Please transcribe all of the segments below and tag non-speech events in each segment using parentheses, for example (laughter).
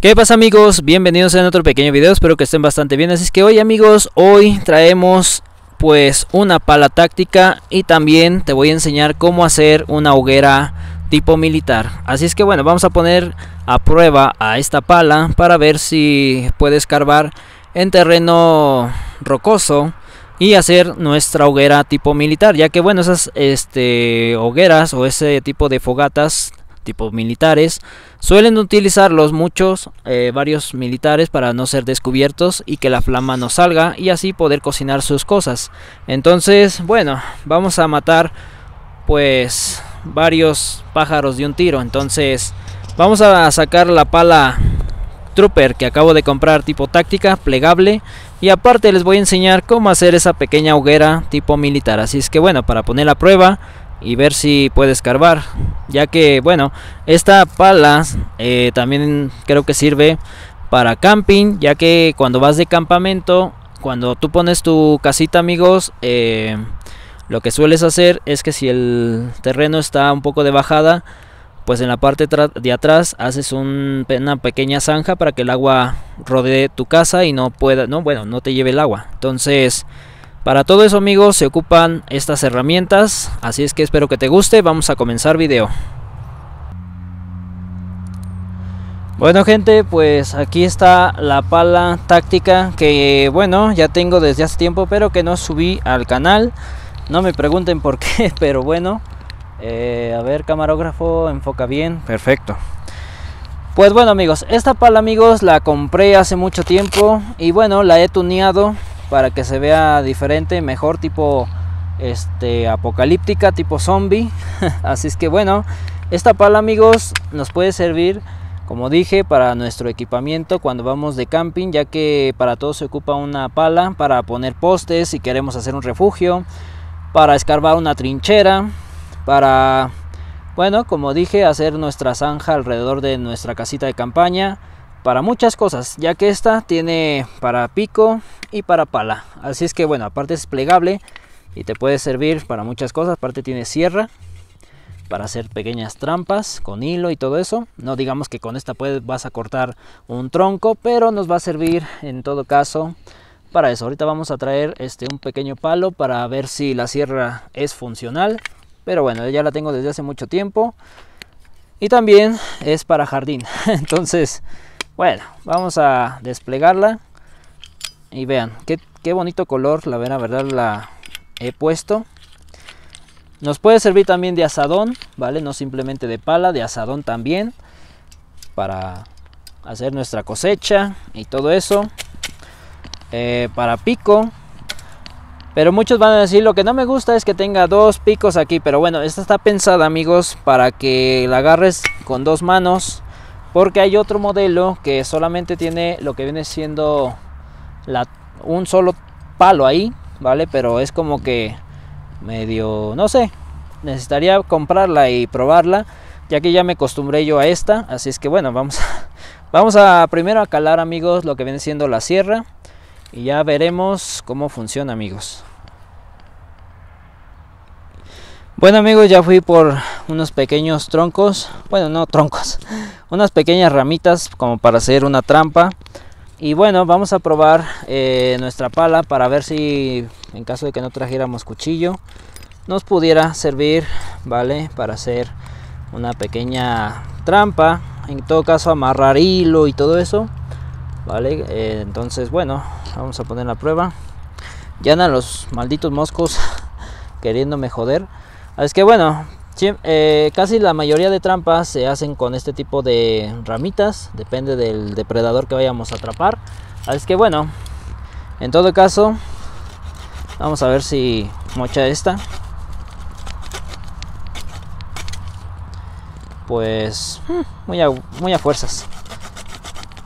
¿Qué pasa amigos? Bienvenidos en otro pequeño video, espero que estén bastante bien. Así es que hoy amigos, hoy traemos pues una pala táctica y también te voy a enseñar cómo hacer una hoguera tipo militar. Así es que bueno, vamos a poner a prueba a esta pala para ver si puede escarbar en terreno rocoso y hacer nuestra hoguera tipo militar, ya que bueno, esas este, hogueras o ese tipo de fogatas tipo militares. Suelen utilizarlos muchos eh, varios militares para no ser descubiertos y que la flama no salga y así poder cocinar sus cosas. Entonces bueno vamos a matar pues varios pájaros de un tiro. Entonces vamos a sacar la pala trooper que acabo de comprar tipo táctica plegable. Y aparte les voy a enseñar cómo hacer esa pequeña hoguera tipo militar. Así es que bueno para poner a prueba y ver si puede escarbar ya que bueno esta pala eh, también creo que sirve para camping ya que cuando vas de campamento cuando tú pones tu casita amigos eh, lo que sueles hacer es que si el terreno está un poco de bajada pues en la parte de atrás haces una pequeña zanja para que el agua rodee tu casa y no pueda no bueno no te lleve el agua. Entonces para todo eso amigos se ocupan estas herramientas, así es que espero que te guste, vamos a comenzar video. Bueno gente, pues aquí está la pala táctica que bueno, ya tengo desde hace tiempo pero que no subí al canal. No me pregunten por qué, (laughs) pero bueno. Eh, a ver, camarógrafo, enfoca bien, perfecto. Pues bueno amigos, esta pala amigos la compré hace mucho tiempo y bueno, la he tuneado para que se vea diferente, mejor tipo este apocalíptica, tipo zombie. (laughs) Así es que bueno, esta pala amigos nos puede servir como dije para nuestro equipamiento cuando vamos de camping, ya que para todo se ocupa una pala para poner postes si queremos hacer un refugio, para escarbar una trinchera, para bueno, como dije, hacer nuestra zanja alrededor de nuestra casita de campaña para muchas cosas, ya que esta tiene para pico y para pala. Así es que bueno, aparte es plegable y te puede servir para muchas cosas. Aparte tiene sierra para hacer pequeñas trampas con hilo y todo eso. No digamos que con esta puedes, vas a cortar un tronco, pero nos va a servir en todo caso para eso. Ahorita vamos a traer este un pequeño palo para ver si la sierra es funcional. Pero bueno, ya la tengo desde hace mucho tiempo. Y también es para jardín. (laughs) Entonces, bueno, vamos a desplegarla. Y vean, qué, bonito color, la verdad la he puesto. Nos puede servir también de asadón, ¿vale? No simplemente de pala, de asadón también. Para hacer nuestra cosecha y todo eso. Eh, para pico. Pero muchos van a decir, lo que no me gusta es que tenga dos picos aquí. Pero bueno, esta está pensada, amigos, para que la agarres con dos manos porque hay otro modelo que solamente tiene lo que viene siendo la, un solo palo ahí, ¿vale? Pero es como que medio, no sé, necesitaría comprarla y probarla, ya que ya me acostumbré yo a esta, así es que bueno, vamos a, (laughs) vamos a primero a calar amigos lo que viene siendo la sierra y ya veremos cómo funciona amigos. Bueno amigos, ya fui por unos pequeños troncos, bueno no troncos, (laughs) unas pequeñas ramitas como para hacer una trampa. Y bueno, vamos a probar eh, nuestra pala para ver si en caso de que no trajéramos cuchillo nos pudiera servir, ¿vale? Para hacer una pequeña trampa, en todo caso amarrar hilo y todo eso, ¿vale? Eh, entonces bueno, vamos a poner la prueba. Ya andan los malditos moscos (laughs) queriéndome joder. Es que bueno, eh, casi la mayoría de trampas se hacen con este tipo de ramitas, depende del depredador que vayamos a atrapar. Así que bueno, en todo caso, vamos a ver si mocha esta. Pues hmm, muy a, muy a fuerzas.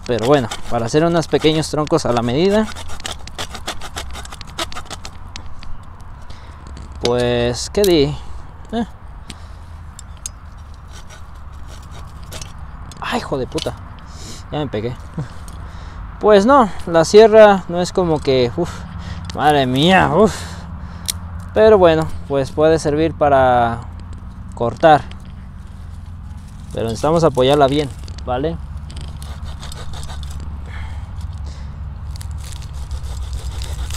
Pero bueno, para hacer unos pequeños troncos a la medida. Pues, ¿qué di? Eh. Ay, hijo de puta. Ya me pegué. Pues no, la sierra no es como que. Madre mía. Pero bueno, pues puede servir para cortar. Pero necesitamos apoyarla bien, ¿vale?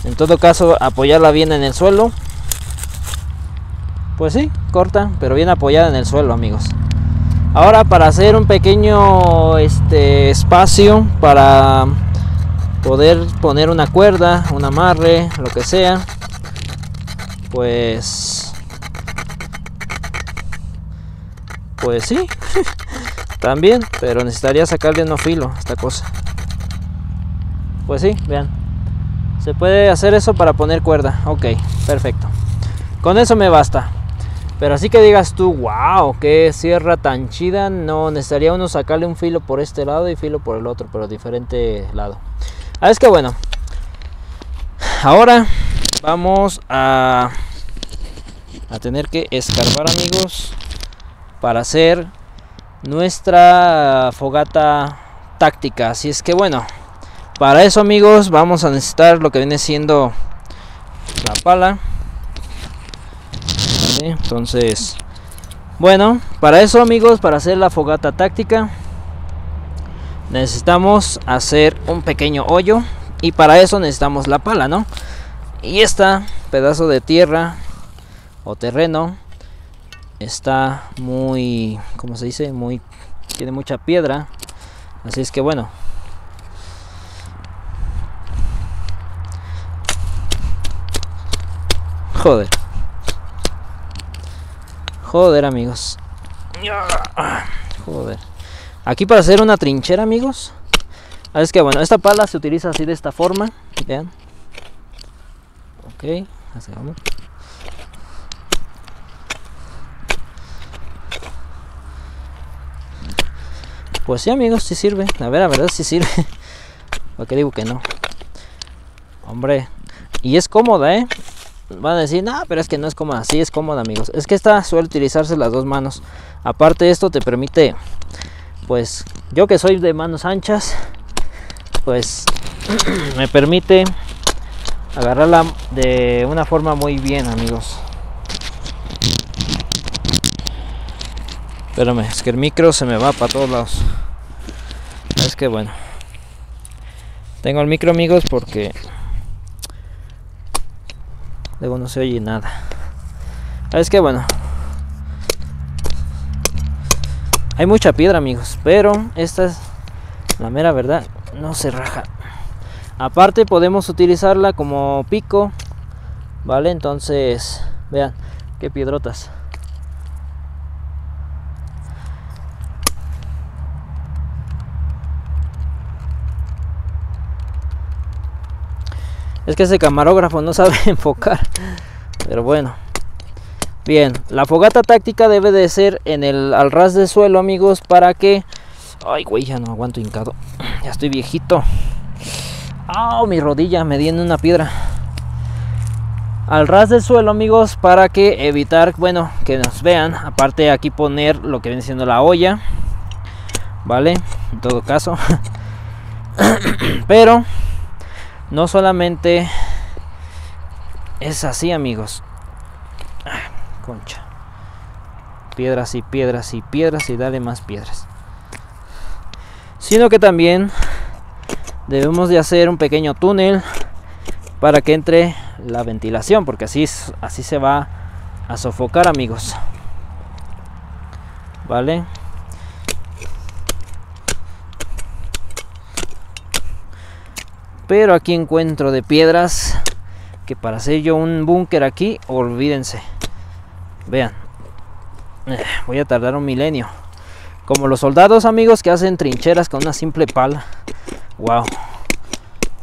En todo caso, apoyarla bien en el suelo. Pues sí, corta, pero bien apoyada en el suelo, amigos. Ahora para hacer un pequeño este espacio para poder poner una cuerda, un amarre, lo que sea, pues pues sí, (laughs) también, pero necesitaría sacarle un filo esta cosa. Pues sí, vean. Se puede hacer eso para poner cuerda. Ok, perfecto. Con eso me basta. Pero así que digas tú, wow, qué sierra tan chida. No, necesitaría uno sacarle un filo por este lado y filo por el otro, pero diferente lado. Ah, es que bueno. Ahora vamos a, a tener que escarbar, amigos, para hacer nuestra fogata táctica. Así es que bueno, para eso, amigos, vamos a necesitar lo que viene siendo la pala. Entonces, bueno, para eso, amigos, para hacer la fogata táctica, necesitamos hacer un pequeño hoyo y para eso necesitamos la pala, ¿no? Y este pedazo de tierra o terreno está muy, ¿cómo se dice? Muy, tiene mucha piedra. Así es que bueno, Joder. Joder, amigos. Joder. Aquí para hacer una trinchera, amigos. Ah, es que bueno, esta pala se utiliza así de esta forma. Vean. Ok, así vamos. Pues sí, amigos, sí sirve. A ver, la verdad sí sirve. (laughs) ¿Por qué digo que no? Hombre. Y es cómoda, ¿eh? Van a decir, no, pero es que no es cómoda. Sí es cómoda, amigos. Es que esta suele utilizarse las dos manos. Aparte, esto te permite, pues, yo que soy de manos anchas, pues, (clears throat) me permite agarrarla de una forma muy bien, amigos. Espérame, es que el micro se me va para todos lados. Es que bueno. Tengo el micro, amigos, porque no se oye nada. Es que bueno. Hay mucha piedra amigos pero esta es la mera verdad no se raja. Aparte podemos utilizarla como pico vale entonces vean qué piedrotas Es que ese camarógrafo no sabe (laughs) enfocar. Pero bueno. Bien, la fogata táctica debe de ser en el al ras de suelo, amigos, para que... Ay, güey, ya no aguanto hincado. (clears throat) Ya estoy viejito. Ah, mi rodilla me di en una piedra. Al ras del suelo, amigos, para que evitar, bueno, que nos vean. Aparte aquí poner lo que viene siendo la olla. ¿Vale? En todo caso. (clears throat) Pero no solamente es así, amigos. Ah, concha. Piedras y piedras y piedras y dale más piedras. Sino que también debemos de hacer un pequeño túnel para que entre la ventilación, porque así, así se va a sofocar, amigos. ¿Vale? Pero aquí encuentro de piedras que para hacer yo un búnker aquí, olvídense. Vean, eh, voy a tardar un milenio. Como los soldados amigos que hacen trincheras con una simple pala. Wow.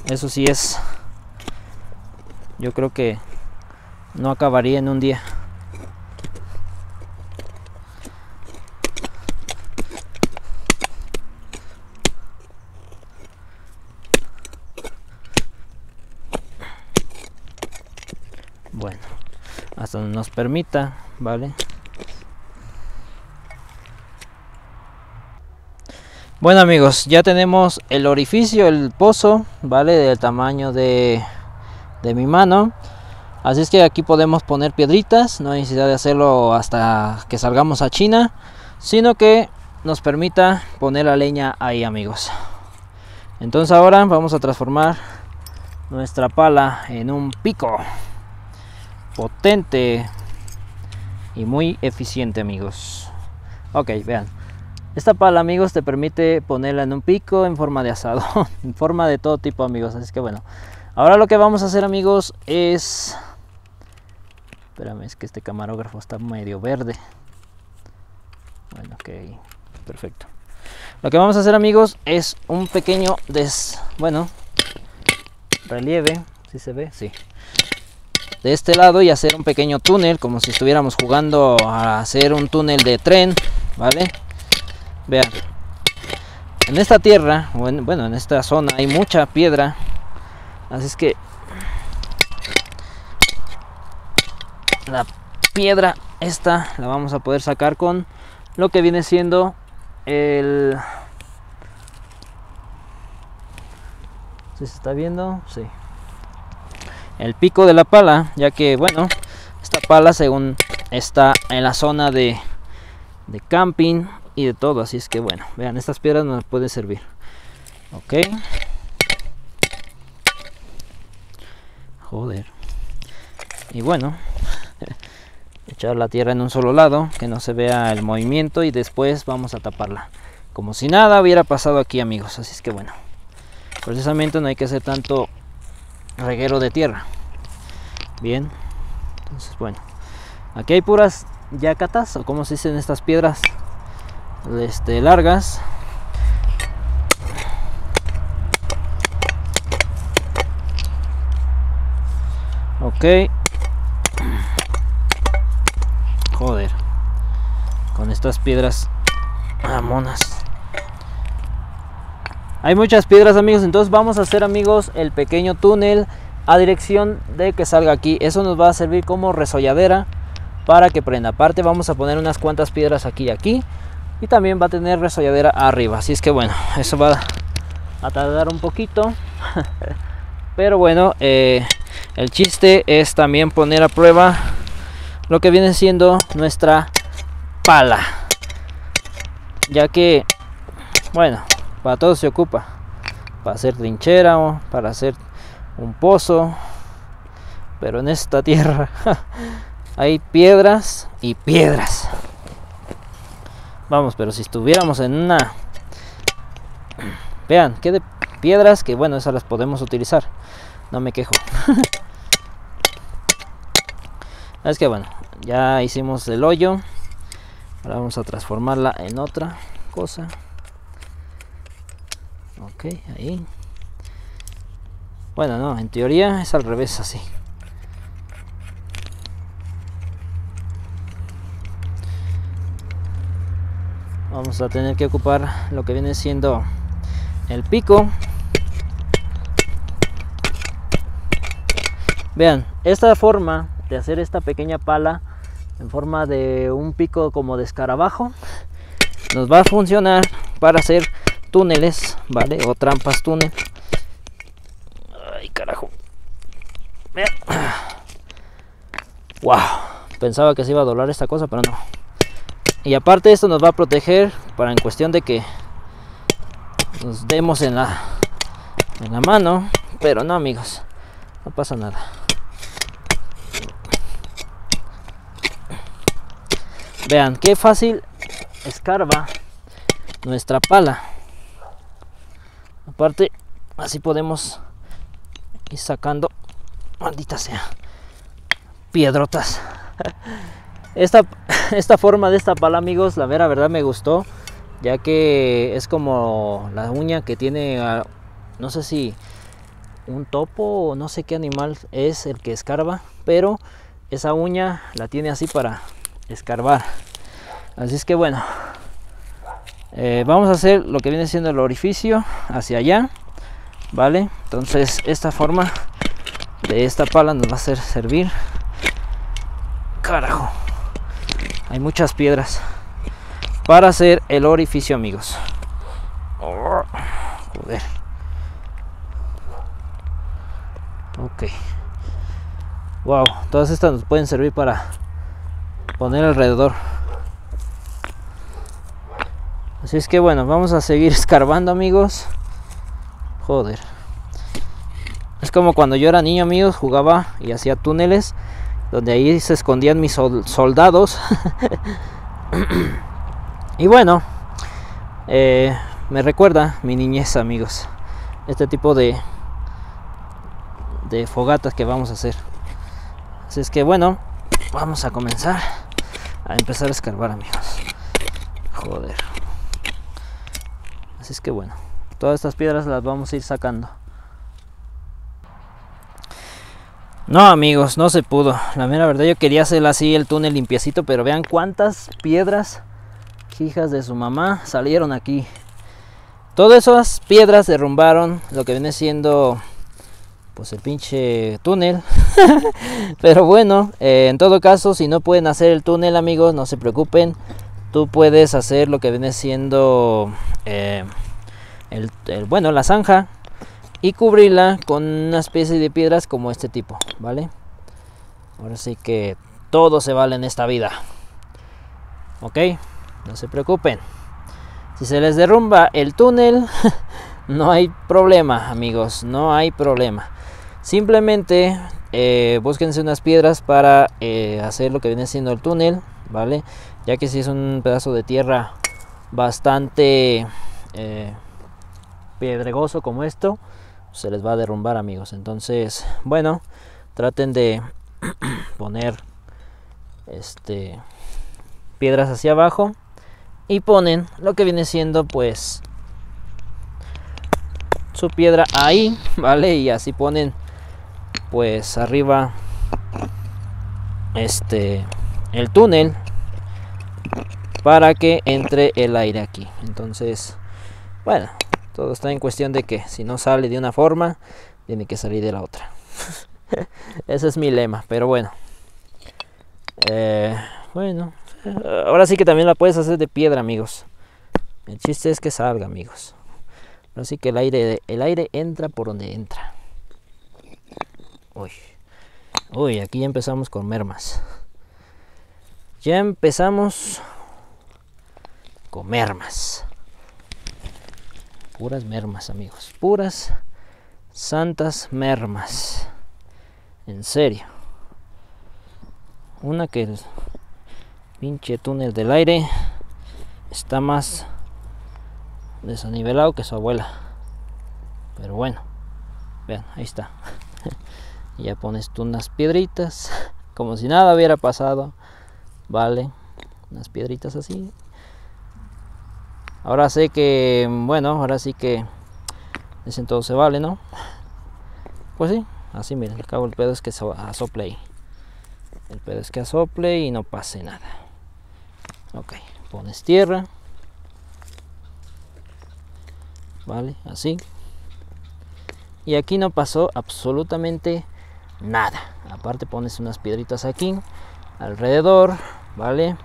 Eso sí es. Yo creo que no acabaría en un día. bueno hasta donde nos permita vale bueno amigos ya tenemos el orificio el pozo vale del tamaño de, de mi mano. Así es que aquí podemos poner piedritas no hay necesidad de hacerlo hasta que salgamos a China sino que nos permita poner la leña ahí amigos. Entonces ahora vamos a transformar nuestra pala en un pico potente y muy eficiente amigos. Ok vean. Esta pala amigos te permite ponerla en un pico en forma de asado (laughs) en forma de todo tipo amigos. Así que bueno ahora lo que vamos a hacer amigos es espérame es que este camarógrafo está medio verde. Bueno ok perfecto. Lo que vamos a hacer amigos es un pequeño des bueno relieve si se ve sí de este lado y hacer un pequeño túnel como si estuviéramos jugando a hacer un túnel de tren vale vean en esta tierra bueno en esta zona hay mucha piedra así es que la piedra esta la vamos a poder sacar con lo que viene siendo el si se está viendo sí el pico de la pala ya que bueno esta pala según está en la zona de, de camping y de todo así es que bueno vean estas piedras nos pueden servir. Ok. Joder. Y bueno (laughs) echar la tierra en un solo lado que no se vea el movimiento y después vamos a taparla. Como si nada hubiera pasado aquí amigos así es que bueno precisamente no hay que hacer tanto reguero de tierra. Bien entonces bueno aquí hay puras yacatas o como se dicen estas piedras este, largas. Ok. Joder con estas piedras mamonas hay muchas piedras amigos, entonces vamos a hacer amigos el pequeño túnel a dirección de que salga aquí. Eso nos va a servir como resolladera para que prenda. Aparte vamos a poner unas cuantas piedras aquí y aquí. Y también va a tener resolladera arriba. Así es que bueno, (laughs) eso va a tardar un poquito. (laughs) Pero bueno, eh, el chiste es también poner a prueba lo que viene siendo nuestra pala. Ya que, bueno, para todo se ocupa. Para hacer trinchera o para hacer un pozo. Pero en esta (laughs) tierra hay piedras y piedras. Vamos, pero si estuviéramos en una... (clears throat) Vean, que de piedras que bueno, esas las podemos utilizar. No me quejo. (laughs) es que bueno, ya hicimos el hoyo. Ahora vamos a transformarla en otra cosa ok ahí. Bueno no en teoría es al revés así. Vamos a tener que ocupar lo que viene siendo el pico. Vean esta forma de hacer esta pequeña pala en forma de un pico como de escarabajo nos va a funcionar para hacer túneles, ¿vale? O trampas túnel. Ay, carajo. Wow, (clears throat) pensaba que se iba a dolar esta cosa, pero no. Y aparte esto nos va a proteger para en cuestión de que nos demos en la en la mano, pero no, amigos. No pasa nada. Vean qué fácil escarba nuestra pala aparte así podemos ir sacando maldita sea piedrotas. (laughs) Esta, (laughs) esta forma de esta pala amigos la vera verdad me gustó ya que es como la uña que tiene ah, no sé si un topo o no sé qué animal es el que escarba pero esa uña la tiene así para escarbar. Así es que bueno eh, vamos a hacer lo que viene siendo el orificio hacia allá vale entonces esta forma de esta pala nos va a hacer servir. Carajo. Hay muchas piedras para hacer el orificio amigos. Joder. Ok. Wow todas estas nos pueden servir para poner alrededor Así es que bueno, vamos a seguir (laughs) escarbando amigos. Joder. Es como cuando yo era niño, amigos, jugaba y hacía túneles donde ahí se escondían mis soldados. (laughs) y bueno, eh, me recuerda mi niñez, amigos. Este tipo de, de fogatas que vamos a hacer. Así es que bueno, vamos a comenzar a empezar a escarbar, amigos. Joder. Así es que bueno, todas estas piedras las vamos a ir sacando. No, amigos, no se pudo. La mera verdad, yo quería hacer así el túnel limpiecito, pero vean cuántas piedras, hijas de su mamá, salieron aquí. Todas esas piedras derrumbaron lo que viene siendo pues el pinche túnel. (laughs) pero bueno, eh, en todo caso, si no pueden hacer el túnel, amigos, no se preocupen. Tú puedes hacer lo que viene siendo eh, el, bueno, la zanja y cubrirla con una especie de piedras como este tipo, ¿vale? Ahora sí que todo se vale en esta vida. ¿Ok? No se preocupen. Si se les derrumba el túnel, (laughs) no hay problema, amigos, no hay problema. Simplemente eh, búsquense unas piedras para eh, hacer lo que viene siendo el túnel, ¿vale? Ya que si es un pedazo de tierra bastante eh, pedregoso como esto, se les va a derrumbar amigos. Entonces bueno traten de (clears throat) poner este piedras hacia abajo y ponen lo que viene siendo pues su piedra ahí (laughs) vale y así ponen pues arriba este el túnel para que entre el aire aquí entonces bueno todo está en cuestión de que si no sale de una forma, tiene que salir de la otra. (laughs) Ese es mi lema, pero bueno. Eh, bueno, ahora sí que también la puedes hacer de piedra, amigos. El chiste es que salga, amigos. Así que el aire, el aire entra por donde entra. Uy, uy, aquí ya empezamos con mermas. Ya empezamos con mermas puras mermas, amigos. Puras santas mermas. En serio. Una que el pinche túnel del aire está más desanivelado que su abuela. Pero bueno, vean, ahí está. (laughs) ya pones tú unas piedritas, como si nada hubiera pasado. Vale, unas piedritas así. Ahora sé que, bueno, ahora sí que dicen todo se vale, ¿no? Pues sí, así miren, al cabo el pedo es que asople ahí. El pedo es que asople y no pase nada. Ok, pones tierra. Vale, así. Y aquí no pasó absolutamente nada. Aparte pones unas piedritas aquí alrededor, ¿vale?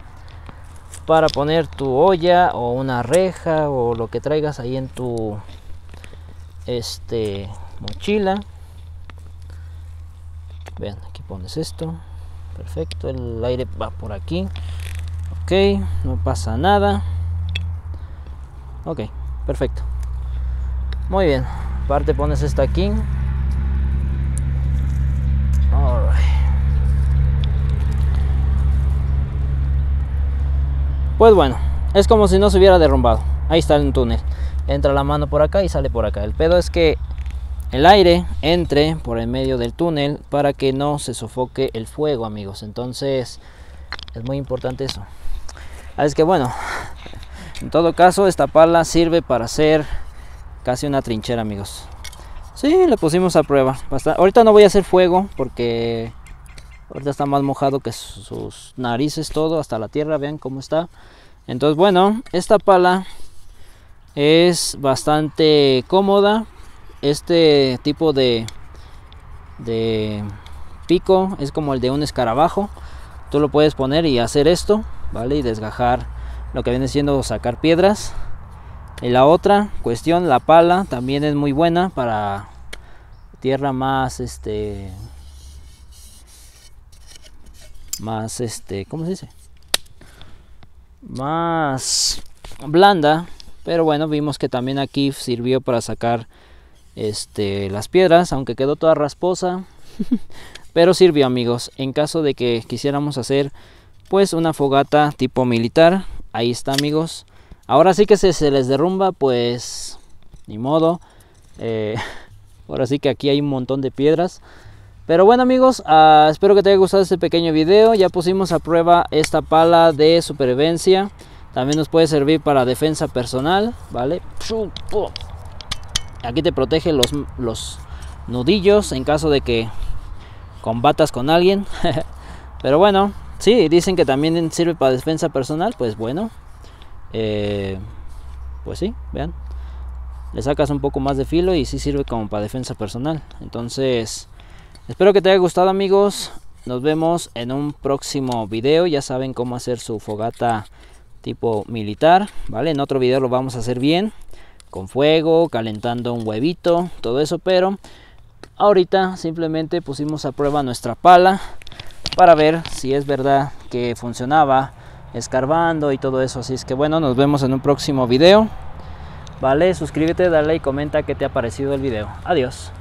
Para poner tu olla o una reja o lo que traigas ahí en tu este mochila. Vean aquí pones esto. Perfecto el aire va por aquí. Ok no pasa nada. Ok perfecto. Muy bien aparte pones esta aquí Pues bueno, es como si no se hubiera derrumbado. Ahí está el túnel. Entra la mano por acá y sale por acá. El pedo es que el aire entre por el medio del túnel para que no se sofoque el fuego, amigos. Entonces, es muy importante eso. Así que bueno, en todo caso, esta pala sirve para hacer casi una trinchera, amigos. Sí, le pusimos a prueba. Ahorita no voy a hacer fuego porque Ahorita está más mojado que sus narices, todo, hasta la tierra, vean cómo está. Entonces, bueno, esta pala es bastante cómoda. Este tipo de, de pico es como el de un escarabajo. Tú lo puedes poner y hacer esto, ¿vale? Y desgajar lo que viene siendo sacar piedras. Y la otra cuestión, la pala también es muy buena para tierra más este más este, ¿cómo se dice? Más blanda, pero bueno, vimos que también aquí sirvió para sacar este, las piedras, aunque quedó toda rasposa. (laughs) Pero sirvió amigos, en caso de que quisiéramos hacer pues una fogata tipo militar. Ahí está amigos. Ahora sí que se, se les derrumba, pues ni modo. Eh, (laughs) ahora sí que aquí hay un montón de piedras. Pero bueno amigos, uh, espero que te haya gustado este pequeño video. Ya pusimos a prueba esta pala de supervivencia. También nos puede servir para defensa personal, ¿vale? Aquí te protege los, los nudillos en caso de que combatas con alguien. (laughs) Pero bueno, sí, dicen que también sirve para defensa personal. Pues bueno, eh, pues sí, vean. Le sacas un poco más de filo y sí sirve como para defensa personal. Entonces... Espero que te haya gustado amigos. Nos vemos en un próximo video. Ya saben cómo hacer su fogata tipo militar. ¿Vale? En otro video lo vamos a hacer bien. Con fuego, calentando un huevito, todo eso. Pero ahorita simplemente pusimos a prueba nuestra pala. Para ver si es verdad que funcionaba escarbando y todo eso. Así es que bueno, nos vemos en un próximo video. Vale, suscríbete, dale y comenta qué te ha parecido el video. Adiós.